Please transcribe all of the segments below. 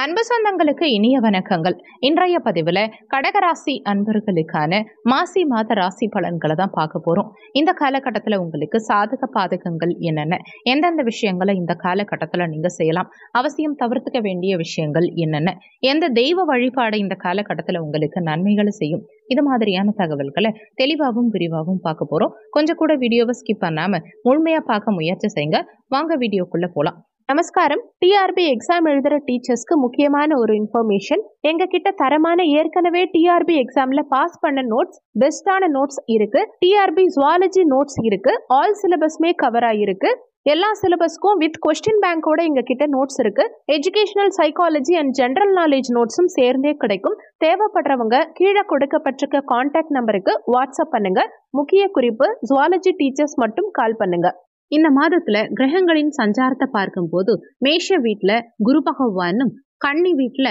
அன்பு சொந்தங்களுக்கு இனிய வணக்கங்கள். இன்றைய பதிவில் கடகராசி அன்பர்களுக்கான மாசி மாத ராசி பலன்களை தான் பார்க்க போகிறோம் இந்த காலகட்டத்தில் உங்களுக்கு சாதக பாதகங்கள் என்னென்ன? எந்தெந்த விஷயங்களை இந்த காலகட்டத்தில் நீங்கள் செய்யலாம்? அவசியம் தவிர்த்துக்க வேண்டிய விஷயங்கள் என்னென்ன? எந்த தெய்வ வழிபாடு இந்த காலகட்டத்தில் உங்களுக்கு நன்மைகளை செய்யும்? இது மாதிரியான தகவல்களை தெளிவாகவும் விரிவாகவும் பார்க்க போகிறோம் கொஞ்சம் கூட வீடியோவை ஸ்கிப் பண்ணாமல் முழுமையாக பார்க்க முயற்சி செய்யுங்க வாங்க வீடியோக்குள்ளே போகலாம் நமஸ்காரம். டிஆர்பி எக்ஸாம் எழுதுற டீச்சர்ஸ்க்கு முக்கியமான ஒரு இன்ஃபர்மேஷன் எங்க கிட்ட தரமான ஏற்கனவே டிஆர்பி எக்ஸாம்ல பாஸ் பண்ண நோட்ஸ் பெஸ்டான நோட்ஸ் இருக்கு. டிஆர்பி ஜுவாலஜி நோட்ஸ் இருக்கு. ஆல் சிலபஸ்மே கவர் ஆயிருக்கு. எல்லா சிலபஸ்க்கும் வித் கொஸ்டின் பேங்கோட எங்க கிட்ட நோட்ஸ் இருக்கு. Educational psychology and general knowledge நோட்ஸும் சேர்ந்தே கிடைக்கும். தேவைப்படுறவங்க கீழே கொடுக்கப்பட்டிருக்க கான்டாக்ட் நம்பருக்கு வாட்ஸ்அப் பண்ணுங்க. முக்கிய குறிப்பு ஜுவாலஜி டீச்சர்ஸ் மட்டும் கால் பண்ணுங்க. இந்த மாதத்துல கிரகங்களின் சஞ்சாரத்தை பார்க்கும்போது மேஷ வீட்டுல குரு பகவானும் கன்னி வீட்டுல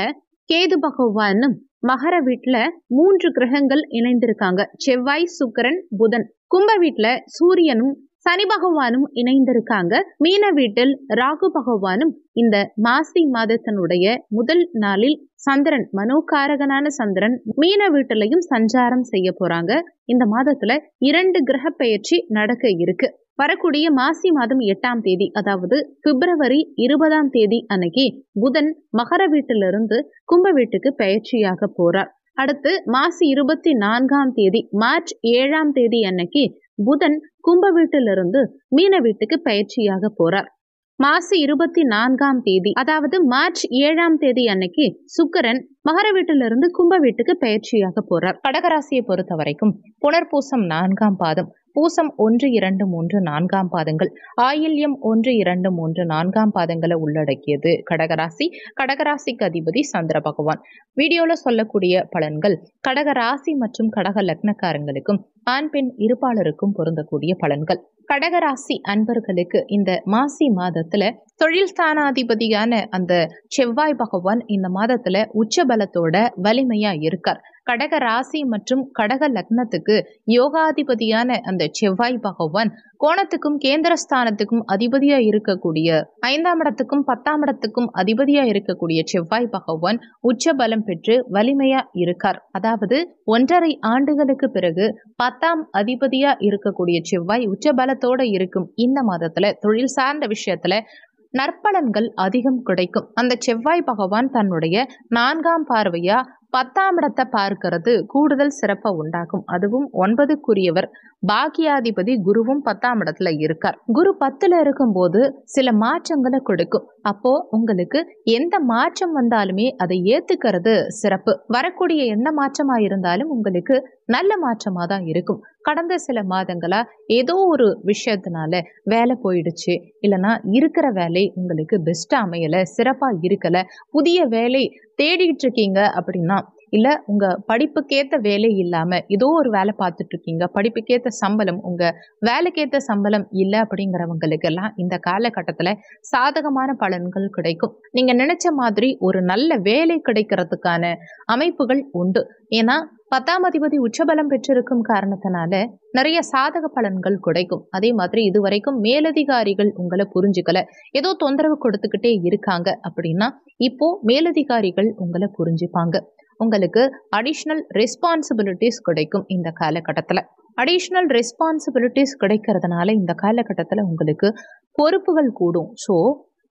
கேது பகவானும் மகர வீட்டுல மூன்று கிரகங்கள் இணைந்திருக்காங்க. செவ்வாய் சுக்கரன் புதன். கும்ப வீட்டுல சூரியனும் சனி பகவானும் இணைந்திருக்காங்க. மீன வீட்டில் ராகு பகவானும் இந்த மாசி மாதத்தினுடைய முதல் நாளில் சந்திரன் மனோகாரகனான சந்திரன் மீன வீட்டிலையும் சஞ்சாரம் செய்ய போறாங்க. இந்த மாதத்துல இரண்டு கிரக பெயர்ச்சி நடக்க இருக்கு. வரக்கூடிய மாசி மாதம் எட்டாம் தேதி அதாவது பிப்ரவரி இருபதாம் தேதி அன்னைக்கு புதன் மகர வீட்டிலிருந்து கும்ப வீட்டுக்கு பயிற்சியாக போறார். அடுத்து மாசி இருபத்தி நான்காம் தேதி மார்ச் ஏழாம் தேதி அன்னைக்கு புதன் கும்ப வீட்டிலிருந்து மீன வீட்டுக்கு பயிற்சியாக போறார். மாசி இருபத்தி நான்காம் தேதி அதாவது மார்ச் ஏழாம் தேதி அன்னைக்கு சுக்கரன் மகர வீட்டிலிருந்து கும்ப வீட்டுக்கு பயிற்சியாக போறார். கடகராசியை பொறுத்த வரைக்கும் புனர்பூசம் நான்காம் பாதம் பூசம் ஒன்று இரண்டு மூன்று நான்காம் பாதங்கள். ஆயில்யம் ஒன்று இரண்டு மூன்று நான்காம் பாதங்களை உள்ளடக்கியது. கடகராசி. கடகராசிக்கு அதிபதி சந்திர பகவான். வீடியோல சொல்லக்கூடிய பலன்கள் கடகராசி மற்றும் கடக லக்னக்காரங்களுக்கும் ஆண் பெண் இருப்பாளருக்கும் பொருந்தக்கூடிய பலன்கள். கடகராசி அன்பர்களுக்கு இந்த மாசி மாதத்துல தொழில் ஸ்தானாதிபதியான அந்த செவ்வாய் பகவான் இந்த மாதத்துல உச்ச பலத்தோட வலிமையா இருக்கார். கடக ராசி மற்றும் கடக லக்னத்துக்கு யோகாதிபதியான அந்த செவ்வாய் பகவான் கோணத்துக்கும் கேந்திரஸ்தானத்துக்கும் அதிபதியா இருக்கக்கூடிய ஐந்தாம் இடத்துக்கும் பத்தாம் இடத்துக்கும் அதிபதியா இருக்கக்கூடிய செவ்வாய் பகவான் உச்ச பலம் பெற்று வலிமையா இருக்கார். அதாவது ஒன்றரை ஆண்டுகளுக்கு பிறகு பத்தாம் அதிபதியா இருக்கக்கூடிய செவ்வாய் உச்ச பலத்தோட இருக்கும். இந்த மாதத்துல தொழில் சார்ந்த விஷயத்துல நற்பலன்கள் அதிகம் கிடைக்கும். அந்த செவ்வாய் பகவான் தன்னுடைய நான்காம் பார்வையா பத்தாம் இடத்தை பார்க்கிறது கூடுதல் சிறப்பை உண்டாக்கும். அதுவும் ஒன்பதுக்குரியவர். பாக்கியாதிபதி குருவும் பத்தாம் இடத்துல இருக்கார். குரு பத்துல இருக்கும்போது சில மாற்றங்களை கொடுக்கும். அப்போ உங்களுக்கு எந்த மாற்றம் வந்தாலுமே அதை ஏத்துக்கிறது சிறப்பு. வரக்கூடிய எந்த மாற்றமா இருந்தாலும் உங்களுக்கு நல்ல மாற்றமா தான் இருக்கும். கடந்த சில மாதங்களா ஏதோ ஒரு விஷயத்தினால வேலை போயிடுச்சு. இல்லைன்னா இருக்கிற வேலை உங்களுக்கு பெஸ்டா அமையல சிறப்பா இருக்கல. புதிய வேலை தேடிட்டு இருக்கீங்க அப்படின்னா இல்லை உங்கள் படிப்புக்கேற்ற வேலை இல்லாமல் ஏதோ ஒரு வேலை பார்த்துட்டு இருக்கீங்க படிப்புக்கேற்ற சம்பளம் உங்கள் வேலைக்கேற்ற சம்பளம் இல்லை அப்படிங்கிறவங்களுக்கெல்லாம் இந்த காலகட்டத்தில் சாதகமான பலன்கள் கிடைக்கும். நீங்கள் நினச்ச மாதிரி ஒரு நல்ல வேலை கிடைக்கிறதுக்கான அமைப்புகள் உண்டு. ஏன்னா பத்தாம் அதிபதி உச்சபலம் பெற்றிருக்கும் காரணத்தினால நிறைய சாதக பலன்கள் கிடைக்கும். அதே மாதிரி இதுவரைக்கும் மேலதிகாரிகள் உங்களை புரிஞ்சுக்கல. ஏதோ தொந்தரவு கொடுத்துக்கிட்டே இருக்காங்க அப்படின்னா இப்போ மேலதிகாரிகள் உங்களை புரிஞ்சுப்பாங்க. உங்களுக்கு அடிஷ்னல் ரெஸ்பான்சிபிலிட்டிஸ் கிடைக்கும் இந்த காலகட்டத்தில். அடிஷ்னல் ரெஸ்பான்சிபிலிட்டிஸ் கிடைக்கிறதுனால இந்த காலகட்டத்தில் உங்களுக்கு பொறுப்புகள் கூடும். ஸோ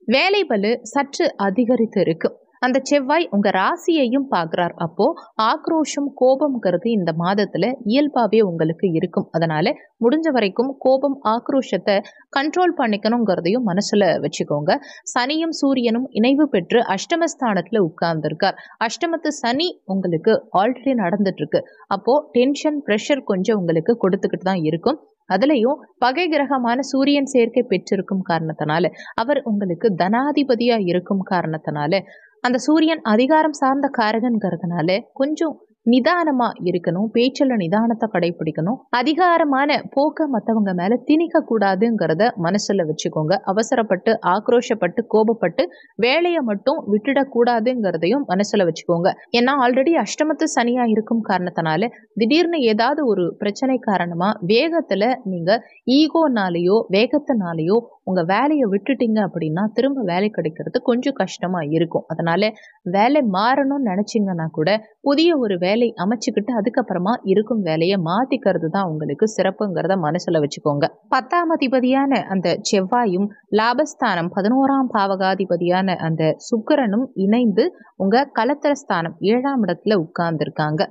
வேலை பலு சற்று அதிகரித்து இருக்கும் அந்த செவ்வாய் உங்க ராசியையும் பார்க்குறார். அப்போ ஆக்ரோஷம் கோபம்ங்கிறது இந்த மாதத்துல இயல்பாவே உங்களுக்கு இருக்கும். அதனால முடிஞ்ச வரைக்கும் கோபம் ஆக்ரோஷத்தை கண்ட்ரோல் பண்ணிக்கணுங்கிறதையும் மனசுல வச்சுக்கோங்க. சனியும் சூரியனும் இணைவு பெற்று அஷ்டமஸ்தானத்துல உட்கார்ந்துருக்கார். அஷ்டமத்து சனி உங்களுக்கு ஆல்ரெடி நடந்துட்டு இருக்கு அப்போ டென்ஷன் ப்ரெஷர் கொஞ்சம் உங்களுக்கு கொடுத்துக்கிட்டு தான் இருக்கும். அதுலேயும் பகை கிரகமான சூரியன் சேர்க்கை பெற்றிருக்கும் காரணத்தினால அவர் உங்களுக்கு தனாதிபதியா இருக்கும் காரணத்தினால அந்த சூரியன் அதிகாரம் சார்ந்த காரகங்கிறதுனால கொஞ்சம் நிதானமா இருக்கணும் பேச்சில் நிதானத்தை கடைபிடிக்கணும். அதிகாரமான போக்க மற்றவங்க மேல திணிக்க கூடாதுங்கிறத மனசுல வச்சுக்கோங்க. அவசரப்பட்டு ஆக்ரோஷப்பட்டு கோபப்பட்டு வேலையை மட்டும் விட்டுடக்கூடாதுங்கிறதையும் மனசுல வச்சுக்கோங்க. ஏன்னா ஆல்ரெடி அஷ்டமத்து சனியா இருக்கும் காரணத்தினால திடீர்னு ஏதாவது ஒரு பிரச்சனை காரணமா வேகத்துல நீங்க ஈகோனாலேயோ வேகத்தினாலேயோ உங்கள் வேலையை விட்டுட்டீங்க அப்படின்னா திரும்ப வேலை கிடைக்கிறது கொஞ்சம் கஷ்டமாக இருக்கும். அதனால் வேலை மாறணும்னு நினச்சிங்கன்னா கூட புதிய ஒரு வேலை அமைச்சுக்கிட்டு அதுக்கப்புறமா இருக்கும் வேலையை மாற்றிக்கிறது தான் உங்களுக்கு சிறப்புங்கிறத மனசில் வச்சுக்கோங்க. பத்தாம் அதிபதியான அந்த செவ்வாயும் லாபஸ்தானம் பதினோராம் பாவகாதிபதியான அந்த சுக்கரனும் இணைந்து உங்கள் கலத்திரஸ்தானம் ஏழாம் இடத்துல உட்கார்ந்துருக்காங்க.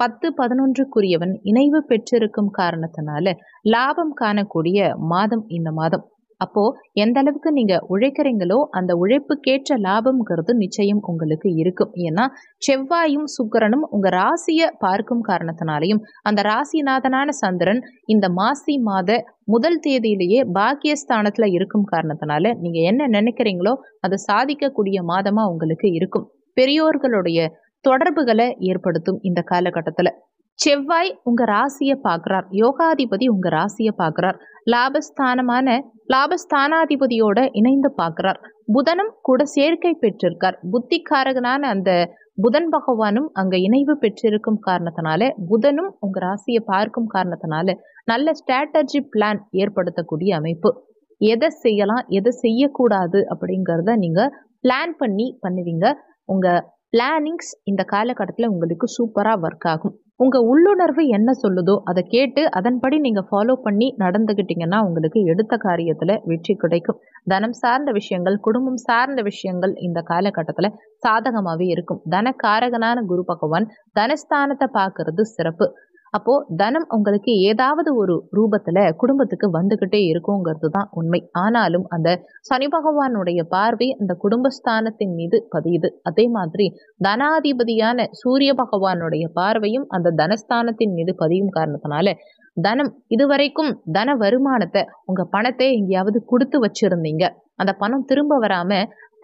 பத்து பதினொன்றுக்குரியவன் இணைவு பெற்றிருக்கும் காரணத்தினால லாபம் காணக்கூடிய மாதம் இந்த மாதம். அப்போ எந்த அளவுக்கு நீங்க உழைக்கிறீங்களோ அந்த உழைப்புக்கேற்ற லாபம்ங்கிறது நிச்சயம் உங்களுக்கு இருக்கும். ஏன்னா செவ்வாயும் சுக்கரனும் உங்க ராசியை பார்க்கும் காரணத்தினாலையும் அந்த ராசிநாதனான சந்திரன் இந்த மாசி மாத முதல் தேதியிலேயே பாக்கியஸ்தானத்துல இருக்கும் காரணத்தினால நீங்க என்ன நினைக்கிறீங்களோ அதை சாதிக்கக்கூடிய மாதமா உங்களுக்கு இருக்கும். பெரியோர்களுடைய தொடர்புகளை ஏற்படுத்தும் இந்த காலகட்டத்துல. செவ்வாய் உங்கள் ராசியை பார்க்குறார். யோகாதிபதி உங்கள் ராசியை பார்க்குறார். லாபஸ்தானமான லாபஸ்தானாதிபதியோட இணைந்து பார்க்குறார். புதனும் கூட சேர்க்கை பெற்றிருக்கார். புத்திக்காரகனான அந்த புதன் பகவானும் அங்கே இணைவு பெற்றிருக்கும் காரணத்தினால புதனும் உங்கள் ராசியை பார்க்கும் காரணத்தினால நல்ல ஸ்ட்ராட்டஜி பிளான் ஏற்படுத்தக்கூடிய அமைப்பு. எதை செய்யலாம் எதை செய்யக்கூடாது அப்படிங்கிறத நீங்கள் பிளான் பண்ணி பண்ணுவீங்க. உங்கள் பிளானிங்ஸ் இந்த காலகட்டத்தில் உங்களுக்கு சூப்பராக ஒர்க் ஆகும். உங்கள் உள்ளுணர்வு என்ன சொல்லுதோ அதை கேட்டு அதன்படி நீங்கள் ஃபாலோ பண்ணி நடந்துக்கிட்டிங்கன்னா உங்களுக்கு எடுத்த காரியத்தில் வெற்றி கிடைக்கும். தனம் சார்ந்த விஷயங்கள் குடும்பம் சார்ந்த விஷயங்கள் இந்த காலகட்டத்தில் சாதகமாகவே இருக்கும். தனக்காரகனான குரு பகவான் தனஸ்தானத்தை பார்க்கறது சிறப்பு. அப்போ தனம் உங்களுக்கு ஏதாவது ஒரு ரூபத்துல குடும்பத்துக்கு வந்துகிட்டே இருக்குங்கிறது தான் உண்மை. ஆனாலும் அந்த சனி பகவானுடைய பார்வை அந்த குடும்பஸ்தானத்தின் மீது பதியுது. அதே மாதிரி தனாதிபதியான சூரிய பகவானுடைய பார்வையும் அந்த தனஸ்தானத்தின் மீது பதியும் காரணத்தினால தனம் இதுவரைக்கும் தன வருமானத்தை உங்க பணத்தை எங்கேயாவது கொடுத்து வச்சிருந்தீங்க. அந்த பணம் திரும்ப வராம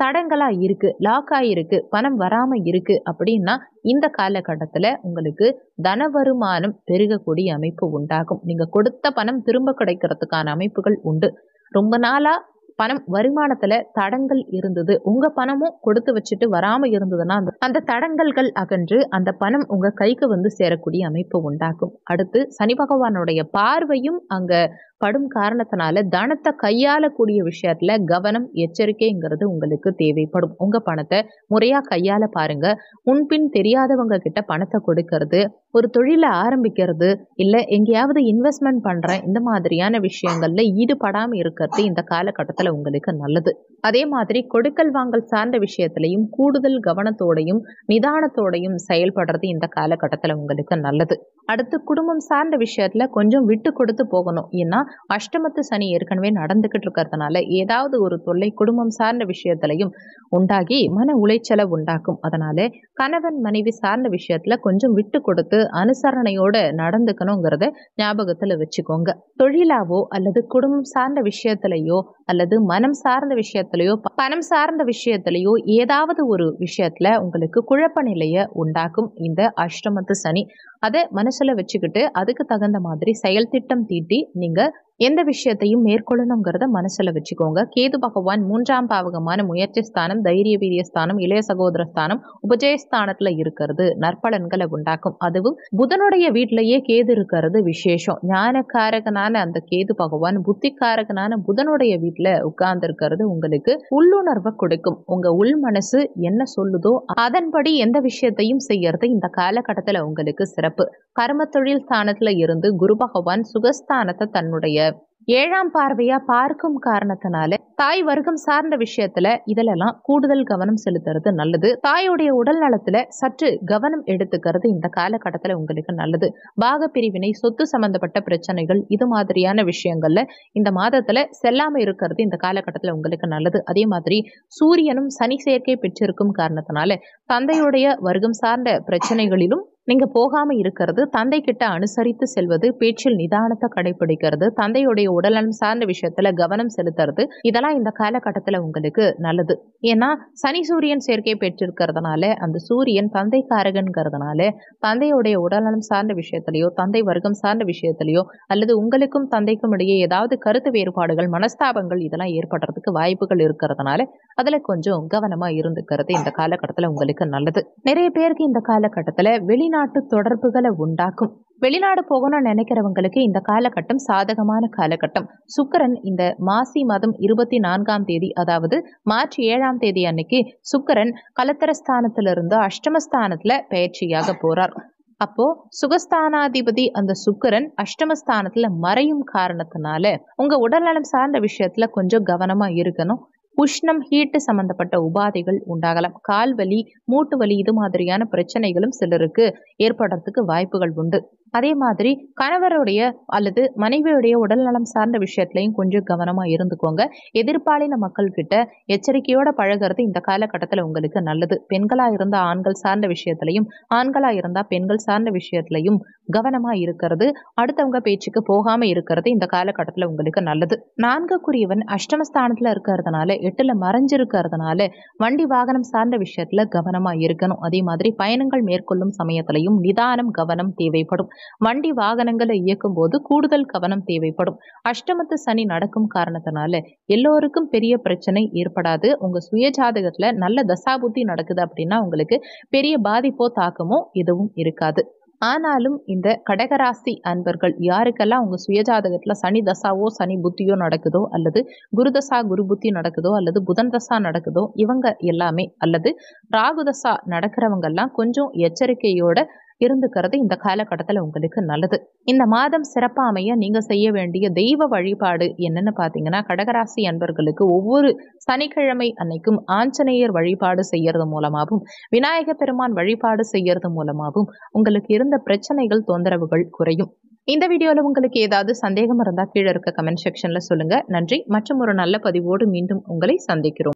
தடங்களா இருக்கு லாக் ஆயிருக்கு பணம் வராம இருக்கு அப்படின்னா இந்த காலகட்டத்தில் உங்களுக்கு தன வருமானம் பெருகக்கூடிய அமைப்பு உண்டாகும். நீங்க கொடுத்த பணம் திரும்ப கிடைக்கிறதுக்கான அமைப்புகள் உண்டு. ரொம்ப நாளா பணம் வருமானத்துல தடங்கள் இருந்தது. உங்க பணமும் கொடுத்து வச்சுட்டு வராம இருந்ததுன்னா அந்த- அந்த தடங்கல்கள் அகன்று அந்த பணம் உங்க கைக்கு வந்து சேரக்கூடிய அமைப்பு உண்டாகும். அடுத்து சனி பகவானுடைய பார்வையும் அங்க படும் காரணத்தினால தனத்தை கையாளக்கூடிய விஷயத்துல கவனம் எச்சரிக்கைங்கிறது உங்களுக்கு தேவைப்படும். உங்க பணத்தை முறையா கையாள பாருங்க. முன்பின் தெரியாதவங்க கிட்ட பணத்தை கொடுக்கறது ஒரு தொழிலை ஆரம்பிக்கிறது இல்ல எங்கேயாவது இன்வெஸ்ட்மெண்ட் பண்றேன் இந்த மாதிரியான விஷயங்கள்ல ஈடுபடாம இருக்கிறது இந்த காலகட்டத்துல உங்களுக்கு நல்லது. அதே மாதிரி கொடுக்கல் வாங்கல் சார்ந்த விஷயத்திலையும் கூடுதல் கவனத்தோடையும் நிதானத்தோடையும் செயல்படுறது இந்த காலகட்டத்துல உங்களுக்கு நல்லது. அடுத்து குடும்பம் சார்ந்த விஷயத்துல கொஞ்சம் விட்டு கொடுத்து போகணும். ஏன்னா அஷ்டமத்து சனி ஏற்கனவே நடந்துகிட்டு இருக்கிறதுனால ஏதாவது ஒரு தொல்லை குடும்பம் சார்ந்த விஷயத்திலையும் உண்டாகி மன உளைச்சலை உண்டாக்கும். அதனால கணவன் மனைவி சார்ந்த விஷயத்துல கொஞ்சம் விட்டு கொடுத்து அனுசரணையோட நடந்துக்கணுங்கிறத ஞாபகத்துல வச்சுக்கோங்க. தொழிலாவோ அல்லது குடும்பம் சார்ந்த விஷயத்திலையோ அல்லது மனம் சார்ந்த விஷயத்திலையோ பணம் சார்ந்த விஷயத்திலையோ ஏதாவது ஒரு விஷயத்துல உங்களுக்கு குழப்ப நிலையை உண்டாக்கும். இந்த அஷ்டமத்து சனி அதை மனசுல வச்சுக்கிட்டு அதுக்கு தகுந்த மாதிரி செயல் திட்டம் தீட்டி நீங்க எந்த விஷயத்தையும் மேற்கொள்ளணுங்கிறத மனசுல வச்சுக்கோங்க. கேது பகவான் மூன்றாம் பாவகமான முயற்சி ஸ்தானம் தைரிய வீரிய ஸ்தானம் இளைய சகோதர ஸ்தானம் உபஜயஸ்தானத்துல இருக்கிறது. நற்பலன்களை உண்டாக்கும். அதுவும் புதனுடைய வீட்டிலேயே கேது இருக்கிறது விசேஷம். ஞானக்காரகனான அந்த கேது பகவான் புத்திக்காரகனான புதனுடைய வீட்டுல உட்கார்ந்து இருக்கிறது உங்களுக்கு உள்ளுணர்வை கொடுக்கும். உங்க உள் மனசு என்ன சொல்லுதோ அதன்படி எந்த விஷயத்தையும் செய்யறது இந்த காலகட்டத்துல உங்களுக்கு சிறப்பு. கர்ம தொழில் ஸ்தானத்துல இருந்து குரு பகவான் சுகஸ்தானத்தை தன்னுடைய ஏழாம் பார்வையா பார்க்கும் காரணத்தினால தாய் வர்க்கம் சார்ந்த விஷயத்துல இதிலெல்லாம் கூடுதல் கவனம் செலுத்துறது நல்லது. தாயோடைய உடல் நலத்துல சற்று கவனம் எடுத்துக்கிறது இந்த காலகட்டத்துல உங்களுக்கு நல்லது. பாக பிரிவினை சொத்து சம்பந்தப்பட்ட பிரச்சனைகள் இது மாதிரியான விஷயங்கள்ல இந்த மாதத்துல செல்லாம இருக்கிறது இந்த காலகட்டத்துல உங்களுக்கு நல்லது. அதே மாதிரி சூரியனும் சனி சேர்க்கை பெற்றிருக்கும் காரணத்தினால தந்தையுடைய வர்க்கம் சார்ந்த பிரச்சனைகளிலும் நீங்க போகாம இருக்கிறது தந்தை கிட்ட அனுசரித்து செல்வது பேச்சில் நிதானத்தை கடைபிடிக்கிறது தந்தையுடைய உடல்நலம் சார்ந்த விஷயத்துல கவனம் செலுத்துறது இதெல்லாம் இந்த காலகட்டத்துல உங்களுக்கு நல்லது. ஏன்னா சனி சூரியன் சேர்க்கை பெற்றிருக்கிறதுனால அந்த சூரியன் தந்தை காரகன்கிறதுனால தந்தையுடைய உடல்நலம் சார்ந்த விஷயத்திலையோ தந்தை வர்க்கம் சார்ந்த விஷயத்திலேயோ அல்லது உங்களுக்கும் தந்தைக்கும் இடையே ஏதாவது கருத்து வேறுபாடுகள் மனஸ்தாபங்கள் இதெல்லாம் ஏற்படுறதுக்கு வாய்ப்புகள் இருக்கிறதுனால அதுல கொஞ்சம் கவனமா இருந்துக்கிறது இந்த காலகட்டத்துல உங்களுக்கு நல்லது. நிறைய பேருக்கு இந்த காலகட்டத்துல வெளிநாட்டு வெளிநாட்டு தொடர்புகளை உண்டாக்கும். வெளிநாடு போகணும்னு நினைக்கிறவங்களுக்கு இந்த காலகட்டம் சாதகமான காலகட்டம். சுக்கரன் இந்த மாசி மாதம் இருபத்தி நான்காம் தேதி அதாவது மார்ச் ஏழாம் தேதி அன்னைக்கு சுக்கரன் கலத்தரஸ்தானத்திலிருந்து அஷ்டமஸ்தானத்துல பயிற்சியாக போறார். அப்போ சுகஸ்தானாதிபதி அந்த சுக்கரன் அஷ்டமஸ்தானத்துல மறையும் காரணத்தினால உங்க உடல்நலம் சார்ந்த விஷயத்துல கொஞ்சம் கவனமா இருக்கணும். உஷ்ணம் ஹீட்டு சம்பந்தப்பட்ட உபாதைகள் உண்டாகலாம். கால் வலி மூட்டு வலி இது மாதிரியான பிரச்சனைகளும் சிலருக்கு ஏற்படுறதுக்கு வாய்ப்புகள் உண்டு. அதே மாதிரி கணவருடைய அல்லது மனைவியுடைய உடல்நலம் சார்ந்த விஷயத்துலையும் கொஞ்சம் கவனமாக இருந்துக்கோங்க. எதிர்பாலின மக்கள் கிட்ட எச்சரிக்கையோட பழகிறது இந்த காலகட்டத்தில் உங்களுக்கு நல்லது. பெண்களாக இருந்தால் ஆண்கள் சார்ந்த விஷயத்திலையும் ஆண்களாக இருந்தால் பெண்கள் சார்ந்த விஷயத்திலையும் கவனமாக இருக்கிறது. அடுத்தவங்க பேச்சுக்கு போகாமல் இருக்கிறது இந்த காலகட்டத்தில் உங்களுக்கு நல்லது. நான்குக்குரியவன் அஷ்டமஸ்தானத்தில் இருக்கிறதுனால எட்டில் மறைஞ்சிருக்கிறதுனால வண்டி வாகனம் சார்ந்த விஷயத்தில் கவனமாக இருக்கணும். அதே மாதிரி பயணங்கள் மேற்கொள்ளும் சமயத்திலையும் நிதானம் கவனம் தேவைப்படும். வண்டி வாகனங்களை இயக்கும் போது கூடுதல் கவனம் தேவைப்படும். அஷ்டமத்து சனி நடக்கும் காரணத்தினால எல்லோருக்கும் பெரிய பிரச்சனை ஏற்படாது. உங்க சுய ஜாதகத்துல நல்ல தசாபுத்தி நடக்குது அப்படின்னா உங்களுக்கு பெரிய பாதிப்போ தாக்கமோ எதுவும் இருக்காது. ஆனாலும் இந்த கடகராசி அன்பர்கள் யாருக்கெல்லாம் உங்க சுயஜாதகத்துல சனி தசாவோ சனி புத்தியோ நடக்குதோ அல்லது குரு தசா குரு புத்தி நடக்குதோ அல்லது புதன் தசா நடக்குதோ இவங்க எல்லாமே அல்லது ராகு தசா நடக்கிறவங்கெல்லாம் கொஞ்சம் எச்சரிக்கையோட இருந்துக்கிறது இந்த காலகட்டத்தில் உங்களுக்கு நல்லது. இந்த மாதம் சிறப்பாமைய நீங்கள் செய்ய வேண்டிய தெய்வ வழிபாடு என்னென்னு பார்த்தீங்கன்னா கடகராசி அன்பர்களுக்கு ஒவ்வொரு சனிக்கிழமை அன்னைக்கும் ஆஞ்சநேயர் வழிபாடு செய்யறது மூலமாகவும் விநாயக பெருமான் வழிபாடு செய்யறது மூலமாகவும் உங்களுக்கு இருந்த பிரச்சனைகள் தொந்தரவுகள் குறையும். இந்த வீடியோவில் உங்களுக்கு ஏதாவது சந்தேகம் இருந்தால் கீழே இருக்க கமெண்ட் செக்ஷனில் சொல்லுங்க. நன்றி. மற்றும் ஒரு நல்ல பதிவோடு மீண்டும் உங்களை சந்திக்கிறோம்.